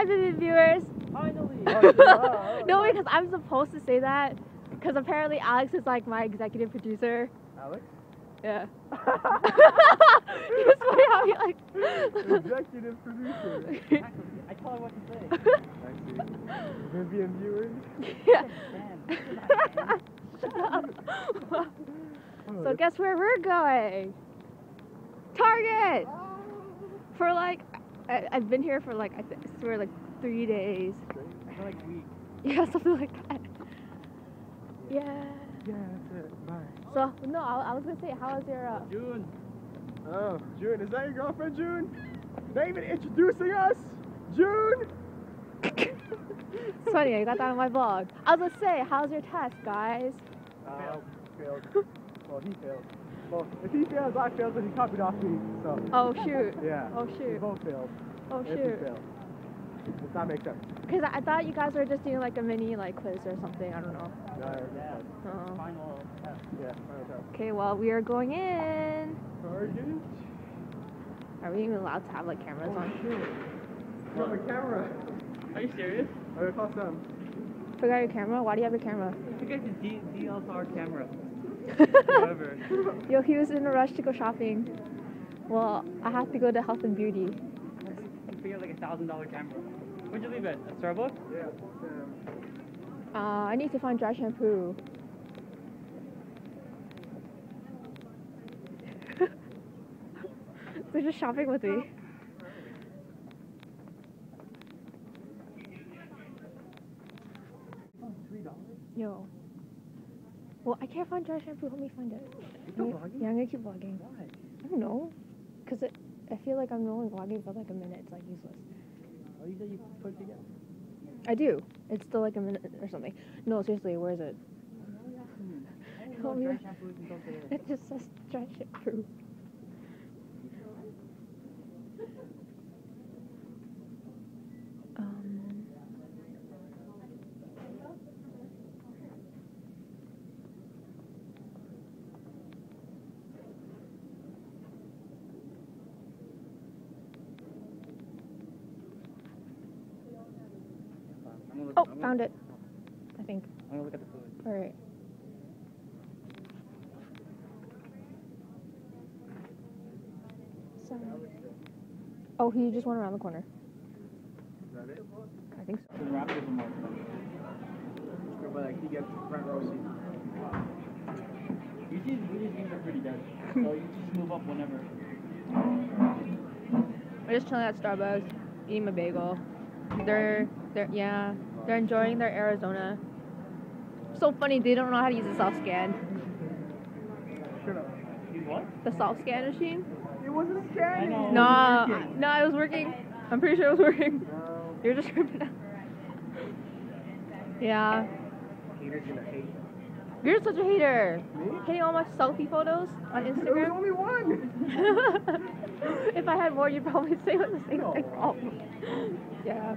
Hi, Vivid viewers. Finally. Oh, oh, oh, no, because I'm supposed to say that. Because apparently Alex is like my executive producer. Alex? Yeah. it's funny how he like. Executive producer. I tell her what to say. I see. Vivian viewers. yeah. Oh, so guess where we're going? Target. For like, I, I've been here for like I th- swear like three days. I feel like weak. Yeah, something like that. Yeah. Yeah, that's it. Bye. So no, I, I was gonna say, how was your? Uh, June. Oh, June, is that your girlfriend, June? Not even introducing us? June? it's funny, I got that on my vlog. I was gonna say, how's your test, guys? Failed. Failed. well, he failed. Well, if he fails, I failed, then he copied off me, so. Oh shoot. Yeah. Oh We shoot. both failed. Oh If he shoot. failed. Does that make sense? Because I, I thought you guys were just doing like a mini like quiz or something. I don't know. Yeah. Yeah. Oh. Final test. Yeah. final test. Okay, well we are going in. Target. Are we even allowed to have like cameras on? Oh, From the camera. Are you serious? I will call Sam. Forgot your camera. Why do you have your camera? You guys a D- DSLR camera. Whatever. Yo, he was in a rush to go shopping. Well, I have to go to health and beauty. You figure like a thousand dollar camera. Where'd you leave it? At Starbucks? Yeah. Sam. Uh, I need to find dry shampoo. They're just shopping with me. Yo. Well, I can't find dry shampoo. Help me find it. Yeah, vlogging? Yeah, I'm gonna keep vlogging. Why? I don't know. Cause it, I feel like I'm only vlogging for like a minute. It's like useless. Oh, you said you put it together. I do. It's still like a minute or something. No, seriously, where is it? Dry yeah. shampoo and don't say it. It just says dry shampoo. Um. I'm gonna look, Oh, I'm gonna, found it. I think. I'm gonna look at the food. All right. Sorry. Oh, he just went around the corner. Is that it? I think so. So the Raptors are more expensive. But like he gets front row these games are pretty dead. so you just move up whenever. We're just chilling at Starbucks, eating a bagel. They're, they're, yeah, they're enjoying their Arizona. So funny, they don't know how to use the self scan. Shut up. What? The self scan machine? It wasn't scanning. I know. No, working. no, it was working. I'm pretty sure it was working. No. You're just tripping out. Yeah, Haters gonna hate. you're such a hater. Me? Hating all my selfie photos on There was Instagram. only one. if I had more, you'd probably say the same No. thing. Oh. Yeah.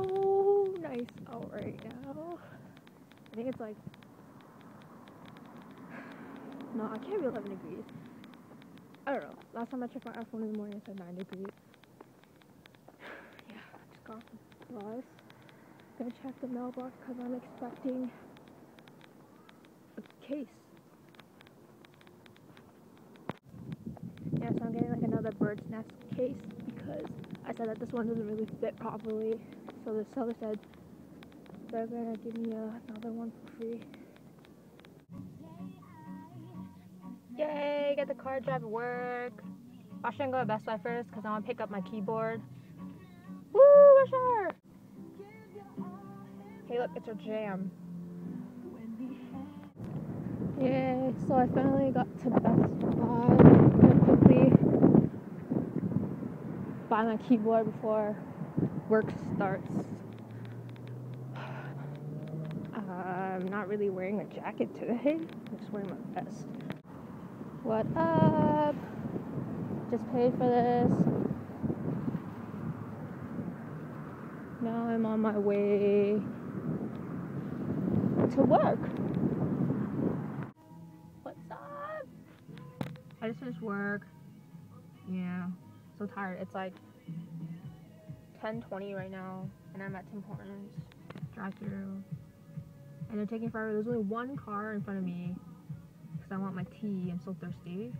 So nice out right now. I think it's like. No, I can't be 11 degrees. I don't know. Last time I checked my iPhone in the morning, it said 9 degrees. yeah, just got the bus. Gonna check the mailbox because I'm expecting a case. Yeah, so I'm getting like another bird's nest case because I said that this one doesn't really fit properly. So the seller said they're gonna give me uh, another one for free. Yay, get the car drive to work. I shouldn't go to Best Buy first because I want to pick up my keyboard. Woo, Rusher! Hey, look, it's our jam. Yay, so I finally got to Best Buy. Quickly buy my keyboard before work starts. Uh, I'm not really wearing a jacket today. I'm just wearing my vest. What up? Just paid for this. Now I'm on my way to work. What's up? I just finished work. Yeah. So tired. It's like 10:20 right now, and I'm at Tim Hortons drive-through, and they're taking forever. There's only one car in front of me because I want my tea. I'm so thirsty.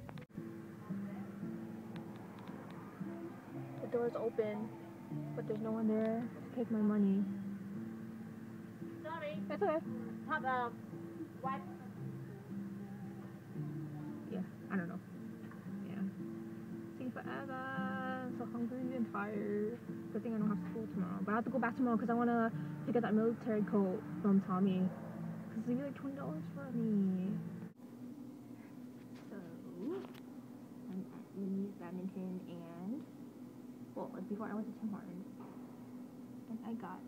The door's open, but there's no one there to take my money. Sorry, That's okay. have a wipe. Yeah, I don't know. Forever. I'm so hungry and tired. Good thing I don't have school tomorrow. But I have to go back tomorrow because I want to pick up that military coat from Tommy. Because they give me like $20 for me. So, I'm at Minnie's Badminton and, well, like before I went to Tim Hortons. And I got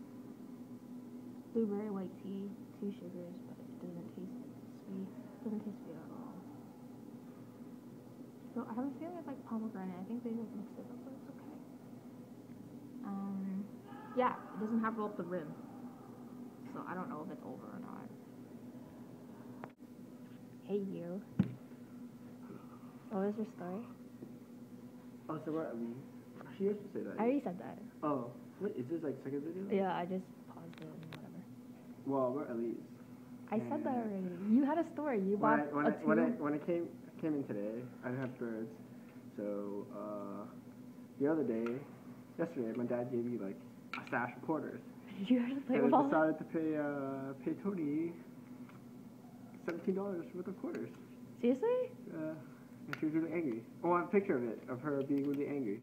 blueberry white tea, two sugars, but it doesn't taste sweet. doesn't taste sweet at all. So I have a feeling it's like pomegranate. I think they just mixed it up, but it's okay. Um, yeah, it doesn't have up the rim. So I don't know if it's over or not. Hey you. What was your story? Oh, so what? Mean, she used to say that. I already said that. Oh, wait, is this like second video? Yeah, I just paused it and whatever. Well, we're at least. I said that already. You had a story. You When I, bought when a I, when I, when I came came in today, I didn't have birds. So uh, the other day, yesterday, my dad gave me like a stash of quarters. you had to play and with I decided to pay uh, pay Tony seventeen dollars worth of quarters. Seriously? Uh, and she was really angry. Oh, I have a picture of it of her being really angry.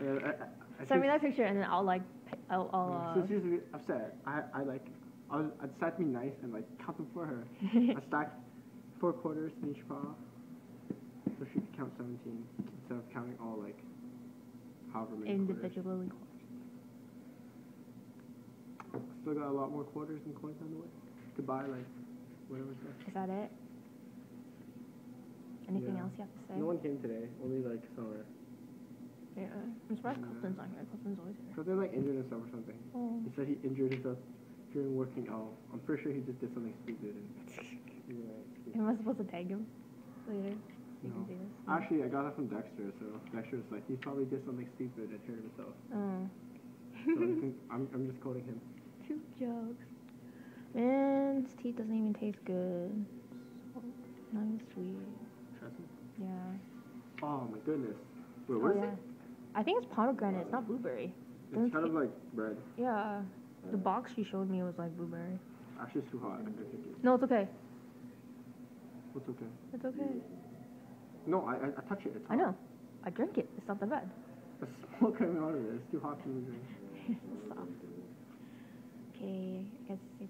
Uh, I, I, Send me that picture and then I'll like, I'll, I'll So uh, she's really upset. I, I like, I, was, I decided to be nice and like count them for her. I stacked four quarters in each paw, so she could count 17 instead of counting all like however many quarters. individually. Still got a lot more quarters and coins on the way to buy like whatever's left. Is that it? Anything Yeah. else you have to say? No one came today. Only like Summer. Yeah. Uh, I'm surprised Yeah. Not here. Clifton's always here. They're like injured himself or something. Oh. He said he injured himself during working out. I'm pretty sure he just did something stupid. And, Am I supposed to tag him later? So you No. can see this? Actually, I got that from Dexter, so Dexter's like, he probably did something stupid and hurt himself. Oh. So I'm, I'm just quoting him. Two jokes. Man, this tea doesn't even taste good. Not even sweet. Trust me. Yeah. Oh my goodness. Wait, Oh, what is yeah. I think it's pomegranate. It's not blueberry. it? Doesn't It's kind of like bread. Yeah. The box she showed me was like blueberry. Actually, it's too hot. I can't take it. No, it's okay. What's okay? It's okay. No, I, I, I touch it. It's I hot. know. I drink it. It's not that bad. The smoke coming out of it. It's too hot for me to drink. Stop. Okay, I guess say